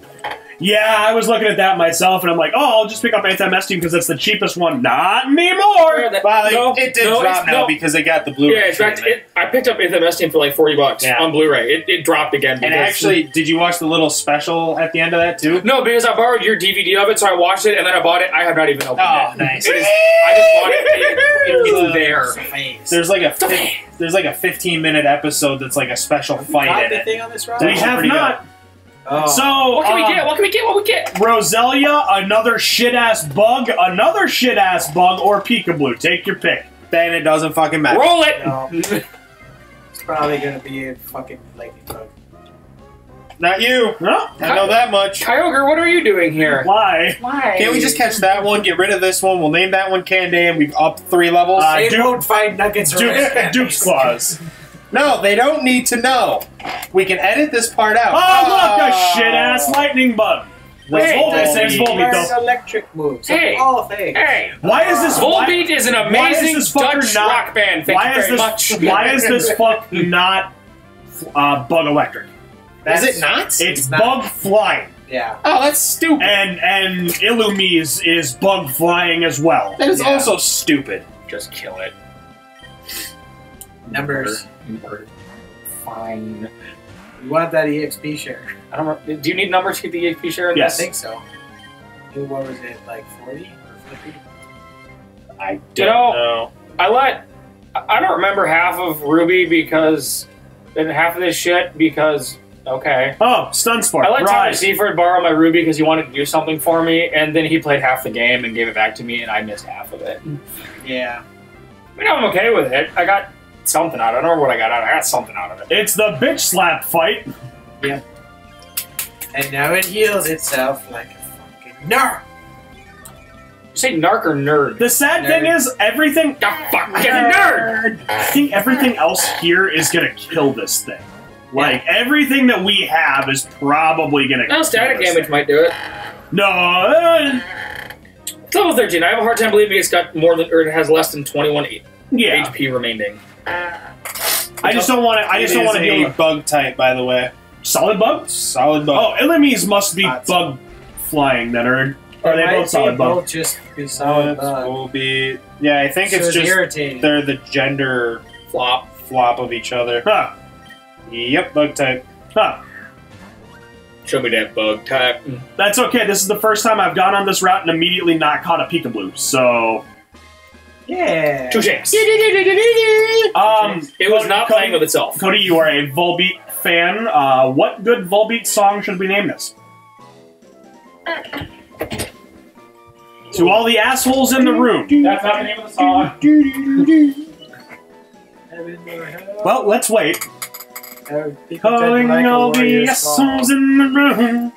Yeah, I was looking at that myself, and I'm like, oh, I'll just pick up MS Team because it's the cheapest one. Not anymore. Well, it- No, it did no, drop now no. because they got the Blu-ray. Yeah, in fact, it, I picked up FMS Team for like 40 bucks Yeah. on Blu-ray. It, it dropped again. and actually, did you watch the little special at the end of that too? no, because I borrowed your DVD of it, so I watched it and then I bought it. I have not even opened Oh, it. nice. It is, I just bought it. it- it's Uh, there. There's like a there's like a 15 minute episode that's like a special fight Got in it. anything on this round? We have pretty not. Oh. So, What can we um, get? What can we get? What we get? Roselia, another shit ass bug, another shit ass bug, or Peekaboo. Take your pick. Then it doesn't fucking matter. Roll it. No. It's probably gonna be a fucking lightning bug. Not you. No? I know that much. Kyogre, what are you doing here? Why? Why? Can't we just catch that one, get rid of this one? We'll name that one Kande, and we've upped three levels. Uh, They Duke- won't find nuggets Duke, Duke's Claws. no, they don't need to know. We can edit this part out. Oh, look, a Oh. shit ass lightning bug. Let's Hey, this. It's Volbeat. Volbeat, though. electric moves. Hey. All things. Hey, Why is this Volbeat is an why is amazing this Dutch not- rock band. Thank Why you is this? much. Why is this fuck not uh, bug electric? Is it not? It's, It's not. bug flying, Yeah. oh, that's stupid. and and Illumise, is bug flying as well. that is Yeah. also stupid. Just kill it. Numbers. Murder. Fine. You want that EXP share? I don't. Remember, do you need numbers to get the EXP share? in Yes. I think so. What was it, like 40 or 50? I You know, I let I don't remember half of Ruby because, and half of this shit because, okay. Oh, stun spore. I let right. Thomas Seaford borrow my Ruby because he wanted to do something for me, and then he played half the game and gave it back to me, and I missed half of it. Yeah. I mean, I'm okay with it. I got something out of it. I don't know what I got out of it. I got something out of it. It's the bitch slap fight. Yeah. And now it heals itself like a fucking nerd. You say narc or nerd? The sad Nerd. thing is, everything. The fucking nerd! I think everything else here is gonna kill this thing. Like everything that we have is probably gonna. No, kill static this damage thing. might do it. No, uh, It's level 13. I have a hard time believing it's got more than, or it has less than 21 yeah. HP remaining. I just don't want to. I just It don't want to deal a bug type, by the way. solid bugs. Solid bug. Oh, enemies must be Hot bug flying that are. Or are they might both solid bug? both just be solid it bug. will be. Yeah, I think So it's just irritating. they're the gender Flop. flop of each other. Huh. Yep, bug type. Huh. Show me that bug type. That's okay. This is the first time I've gone on this route and immediately not caught a peekaboo. So, yeah. Two champs. um, It was not Cody- playing with itself. Cody, you are a Volbeat fan. Uh, what good Volbeat song should we name this? To all the assholes in the room. That's not the name of the song. Well, let's wait. Calling Calling all the assholes in the room.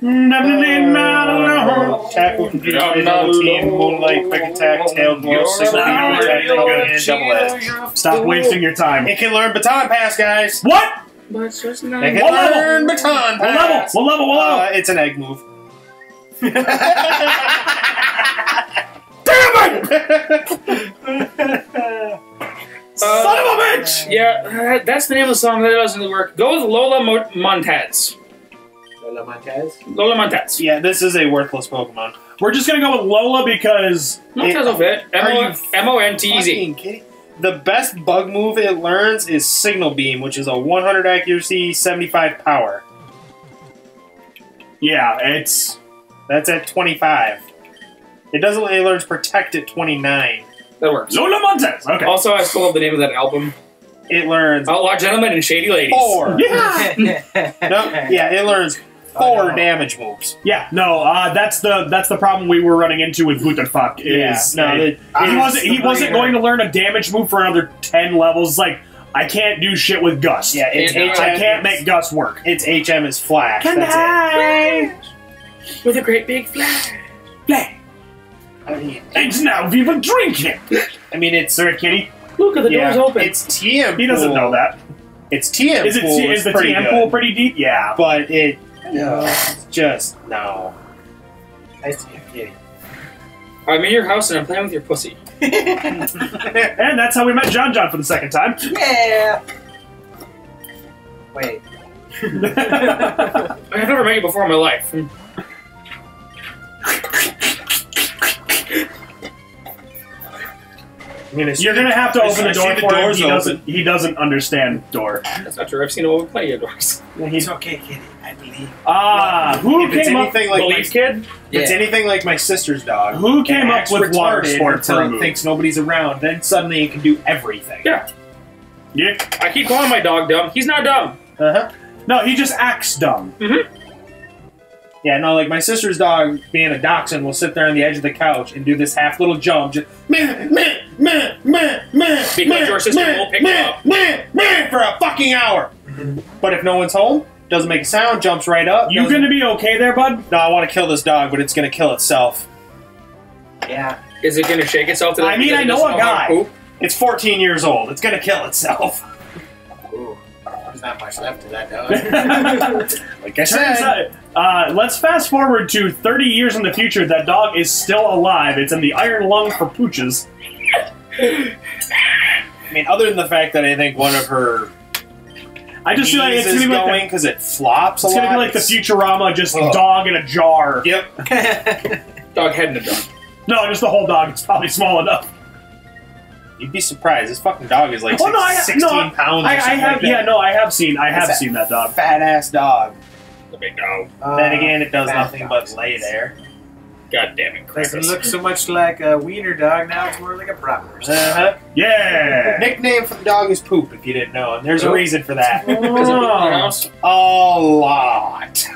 Definitely not alone. Attack with computer team, moonlight, quick attack, tail glow, six You're attack, double good. hand, double edge. Stop wasting your time. It can learn baton pass, guys. What? But it's just It not. can What level? learn baton What level? pass. What level? What Uh, level? it's an egg move. Damn it! Son of a bitch! Yeah, uh, that's the name of the song. That doesn't really work. Go with Lola Mo- Montez. Lola Montez. Lola Montez. yeah, this is a worthless Pokemon. We're just gonna go with Lola because Montez will fit. Are you M O N T E Z. The best bug move it learns is Signal Beam, which is a 100 accuracy, 75 power. yeah, it's That's at 25. It doesn't. It learns Protect at 29. That works. Lola Montez. Okay. Also, I still love the name of that album. It learns Outlaw Gentlemen and Shady Ladies. four. Yeah. No, yeah, it learns four no. damage moves. Yeah, no, uh, that's the that's the problem we were running into with Butterfuck. Is Yeah, no, it- he it wasn't is he wasn't going to learn a damage move for another ten levels. It's Like I can't do shit with Gust. Yeah, it's Yeah, HM. I can't make Gust work. Its HM is Flash. Can That's I? With a great big flash. Play. it. I mean, It's now Viva drinking. I mean, it's Sir Kitty, Look at the yeah, door's open. It's TM. he doesn't pool. know that. It's TM. Is it pool is the pretty TM good, pool pretty deep? Yeah. But it it's just no. I see a kitty. I'm in your house and I'm playing with your pussy. And that's how we met John John for the second time. Yeah. Wait. I've never met you before in my life. I mean, You're gonna have to open the door the for him. He open. doesn't. He doesn't understand door. That's not true. I've seen him open plenty of doors. He's okay, kitty. I believe. Ah, who if it's came up? anything like my, Believe kid? if it's Yeah. anything like my sister's dog, Who came it up acts with water retarded sports until it move? thinks nobody's around. Then suddenly it can do everything. Yeah. Yeah. I keep calling my dog dumb. He's not dumb. Uh huh. No, he just acts dumb. Yeah, no, like my sister's dog, being a dachshund, will sit there on the edge of the couch and do this half little jump, just meh, meh, meh, meh, meh, Because meh, your sister meh, won't pick meh, it up. meh, meh, for a fucking hour. But if no one's home, doesn't make a sound, jumps right up. You doesn't- gonna be okay there, bud? No, I want to kill this dog, but it's gonna kill itself. Yeah. Is it going to shake itself to the I mean, I know a guy. It's 14 years old. It's gonna kill itself. Ooh. There's not much left of that dog. Like I Turns said, out, uh, let's fast forward to 30 years in the future. That dog is still alive. It's in the iron lung for pooches. I mean, other than the fact that I think one of her I just feel like it's gonna be like going the, because it flops a it's lot. gonna be like the Futurama, just Ugh. dog in a jar. Yep. Dog head in a jar. No, just the whole dog. It's probably small enough. You'd be surprised. This fucking dog is like Oh, no, I- 16 no, I- pounds. or I, I have, like that. yeah, no, I have seen, I have It's seen that dog. Fat ass dog. The big dog. Uh, then again, it does fat nothing but lay there. God damn it, Doesn't Krampus. look so much like a wiener dog now. It's more like a bratwurst. Uh-huh. Yeah. Nickname for the dog is Poop, if you didn't know, and there's a reason for that. it in your house? a lot.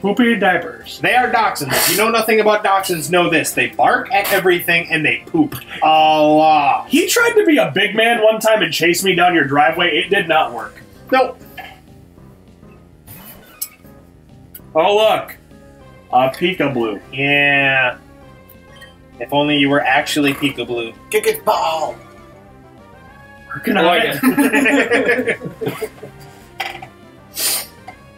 Poopy diapers. They are dachshunds. If you know nothing about dachshunds, know this. They bark at everything and they poop a lot. He tried to be a big man one time and chase me down your driveway. It did not work. Nope. Oh look, Uh, a Blue. Yeah. If only you were actually Pika Blue. Kick it ball. Working oh, I on it.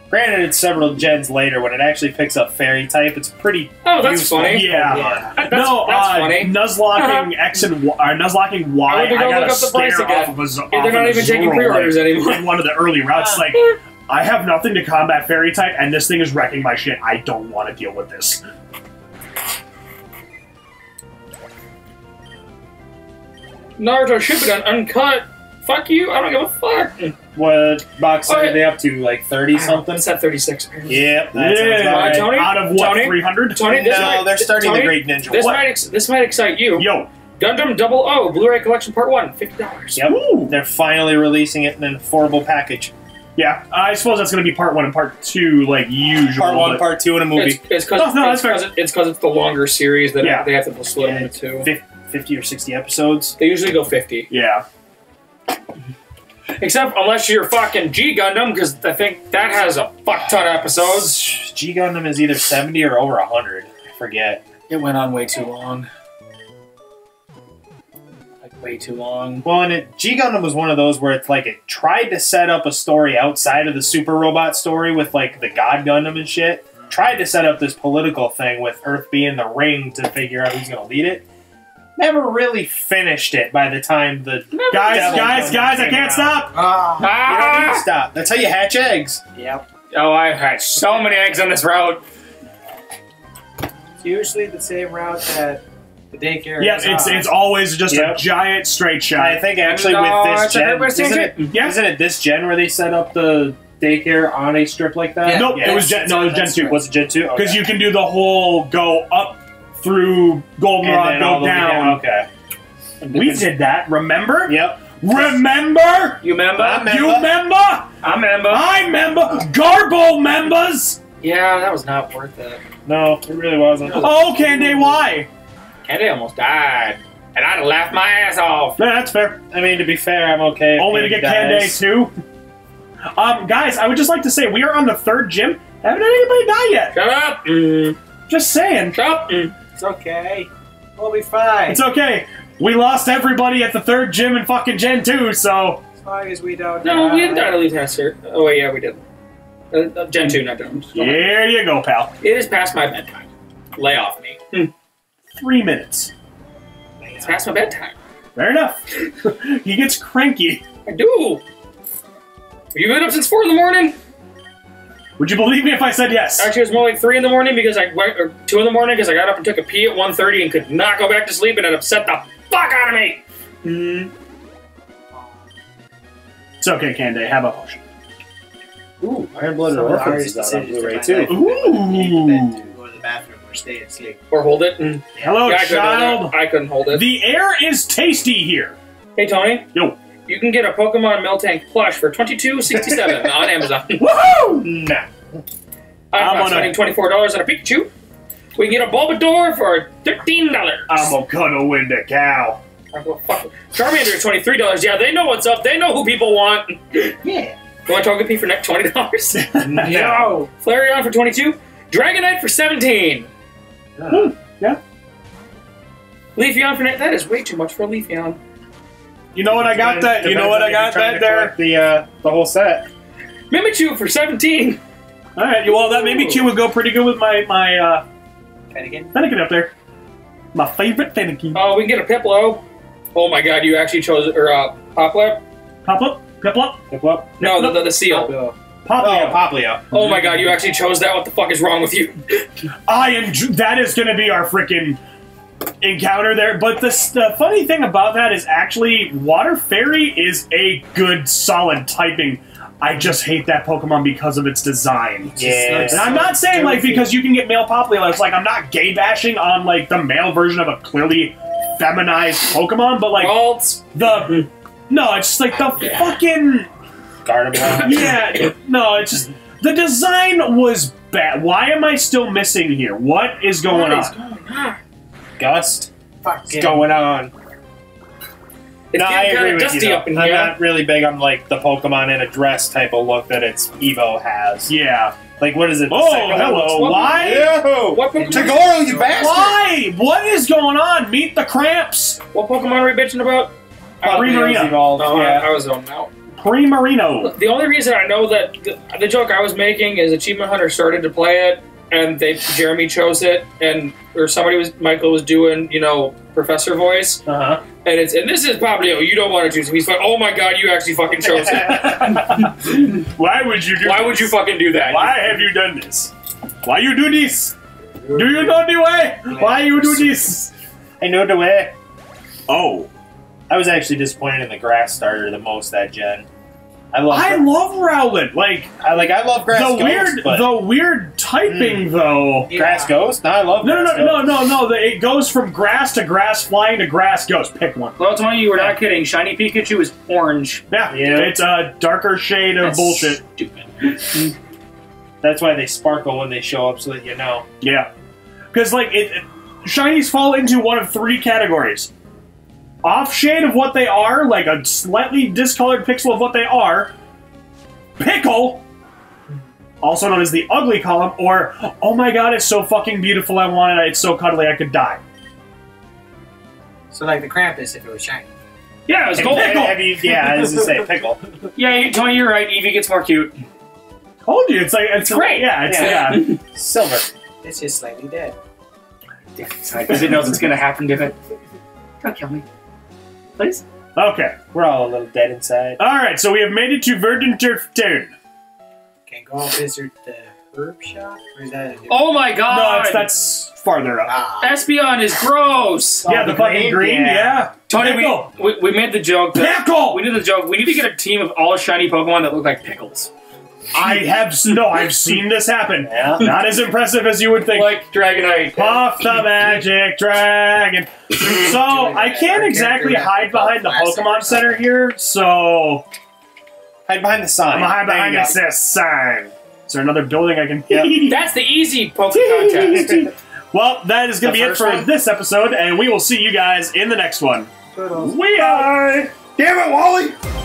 Granted, it's several gens later when it actually picks up fairy type. It's pretty. Oh, that's useful. funny. Yeah. Yeah. That's, no, that's uh, funny. Nuzlocking uh-huh. X and Y, or Nuzlocking Y. Oh, I I, went to go look up the price stare again. off of a, z- They're not of even taking Zoro, pre-orders like, anymore. In one of the early routes, like I have nothing to combat fairy type, and this thing is wrecking my shit. I don't want to deal with this. Naruto Shippuden uncut. Fuck you. I don't give a fuck. What box Okay. are they up to? Like 30 something? It's at 36. Yep. That yeah, right. Tony? out of what three hundred? Tony, this No, might, they're starting Tony, the Great Ninja This might ex- this might excite you. Yo, Gundam Double O Blu-ray Collection Part One, fifty dollars. Yep. Ooh. They're finally releasing it in an affordable package. Yeah. I suppose that's going to be part one and part two, like usual. Part one, part two, and a movie. It's it's because Oh, no, it's that's because it's, 'cause it's the longer series that Yeah. they have to split Yeah, into two. 50 or 60 episodes. They usually go fifty, yeah. except unless you're fucking G Gundam, because I think that has a fuck ton of episodes. G Gundam is either 70 or over 100. I forget. It went on way too long. Like way too long. Well, and it, G Gundam was one of those where it's like it tried to set up a story outside of the Super Robot story with like the God Gundam and shit. Tried to set up this political thing with Earth being the ring to figure out who's going to lead it. Never really finished it by the time the. Guys, Devil guys, Gundam guys! I can't out. stop. Ah. You don't need to Ah! stop. That's how you hatch eggs. Yep. Oh, I've had so many eggs on this route. It's usually the same route that the daycare. Yeah, it's on. it's always just Yep. a giant straight shot. I think actually No, with uh, this gen, isn't it, Yeah. isn't it this gen where they set up the daycare on a strip like that? Yeah. Nope, Yeah. it was Gen. No, it was Gen two. right. Was it Gen 2? Because you can do the whole go up through Goldenrod, all go the way down. Okay. We did that. Remember? Yep. Remember? You remember? I remember. You remember? I remember. I remember. Garbo members. Yeah, that was not worth it. No, it really wasn't. Oh, Kande, why? Candy almost died, and I'd have laughed my ass off. Yeah, that's fair. I mean, to be fair, I'm okay. Only to get Kande dies. too. Um, guys, I would just like to say we are on the third gym. Haven't had anybody die yet. Shut up. Mm. Just saying. Shut up. Mm. It's okay. We'll be fine. It's okay. We lost everybody at the third gym in fucking Gen 2, so. as long as we don't. No, we didn't die. die to Lieutenant Surge. Oh, wait, yeah, we did. Uh, uh, Gen 2, not Gen Here you go, pal. It is past my bedtime. Lay off me. Hmm. Three minutes. It's past my bedtime. Fair enough. he gets cranky. I do. Have you been up since 4 in the morning? Would you believe me if I said yes? Actually, it was more like 3 in the morning because I went, or 2 in the morning because I got up and took a pee at 1.30 and could not go back to sleep and it upset the fuck out of me. Mm, It's okay, Kande. Have a potion. ooh, Iron Blooded Some of the Orphans hardest is out on Blu-ray too. my life. Need to bed Ooh. to go to the bathroom or stay asleep. Or hold it. And, Hello, yeah, I couldn't hold child. it. I couldn't hold it. The air is tasty here. Hey, Tony. Yo. You can get a Pokemon Miltank plush for twenty two sixty seven on Amazon. Woohoo! Nah. I'm I'm not gonna- spending twenty four dollars on a Pikachu. We can get a Bulbasaur for thirteen dollars. I'm gonna win the cow. Charmander is twenty three dollars. Yeah, they know what's up. They know who people want. Yeah. You want Togepi for next twenty dollars? No. Flareon for twenty two. Dragonite for seventeen. Hmm, yeah. Leafeon for ne- that is way too much for a Leafeon. You know what I got that? You know what I got that there? The uh, the whole set. Mimikyu for seventeen. All right. Well, that maybe Q would go pretty good with my my uh, Finnegan. Fennekin up there. My favorite Fennekin. Oh, we can get a Piplup. Oh my God, you actually chose or uh, Poplip? Pop up, pip up, No, the, the, the seal. Bill. Pop Oh, up. Popplio. Oh my God, you actually chose that. What the fuck is wrong with you? I am. That is going to be our freaking encounter there. But the, the funny thing about that is actually Water Fairy is a good solid typing. I just hate that Pokemon because of its design. Yeah. And I'm not saying like because you can get male Popplio, it's like I'm not gay bashing on like the male version of a clearly feminized Pokemon, but like Alt. the no, it's just like the fucking Gardevoir. yeah. No, it's just the design was bad. Why am I still missing here? What is going What is on? going on? Gust. Fuck What's going on? It's no, I agree kinda with dusty you. though. up in I'm here. not really big on like the Pokemon in a dress type of look that its Evo has. Yeah. Like, what is it? Oh, second hello. looks- Why? Ew! What Pokemon? Tagoro, you bastard! Why? What is going on? Meet the cramps. What Pokemon are we bitching about? Probably Primarina. those evolved, No, oh, yeah. I, I was zoning out. Primarino. The only reason I know that the, the joke I was making is Achievement Hunter started to play it, and they Jeremy chose it, and or somebody was Michael was doing you know professor voice, Uh-huh. and it's and this is probably oh you don't want to choose. him. He's like oh my god you actually fucking chose it. Why would you do Why would you fucking do that? Why have you done this? Why you do this? Do you know the way? Why you do this? I know the way. Oh. I was actually disappointed in the grass starter the most that gen. I love I love Rowlet. Like I like I love grass the ghost, weird but the weird typing hmm. though. grass ghost. No, I love No, no, grass no, no, ghost. no, no. The, it goes from grass to grass flying to grass goes. Pick one. Well, Tony, you were not kidding. Shiny Pikachu is orange. Yeah, Yeah. it's a darker shade of That's bullshit. Stupid. That's why they sparkle when they show up, so that you know. Yeah, because like it, it- shinies fall into one of three categories: off shade of what they are, like a slightly discolored pixel of what they are, pickle, also known as the ugly column, or oh my god, it's so fucking beautiful, I want it, it's so cuddly, I could die. So like the Krampus if it was shiny. Yeah, it was gold. Pickle. have you, yeah, I was gonna say pickle. Yeah, Tony, you're right. Eevee gets more cute. Told you, it's like it's, great. Yeah, it's Yeah. yeah. Silver. It's just slightly dead. Because it knows it's gonna happen to it. Don't kill me. Please? Okay, We're all a little dead inside. all right. So we have made it to Verdanturf Town. Can go visit the herb shop? Or is that a different Oh my No, god! it's, that's farther up. Ah, Espeon is gross! yeah, the, the fucking green? green. Yeah. Yeah, Tony, Pickle. we, we, we made the joke that. pickle. We did the joke. We need to get a team of all shiny Pokemon that look like pickles. I have no. I've seen this happen. Yeah. Not as impressive as you would think. Like Dragonite. Puff the magic dragon. So I can't exactly hide behind the Pokemon Center here. So Hide behind the sign. I'm gonna hide behind you this, this sign. Is there another building I can? Yep. That's the easy Pokemon contest. well, that is gonna The be it for one? this episode, and we will see you guys in the next one. We are. Damn it, Wally!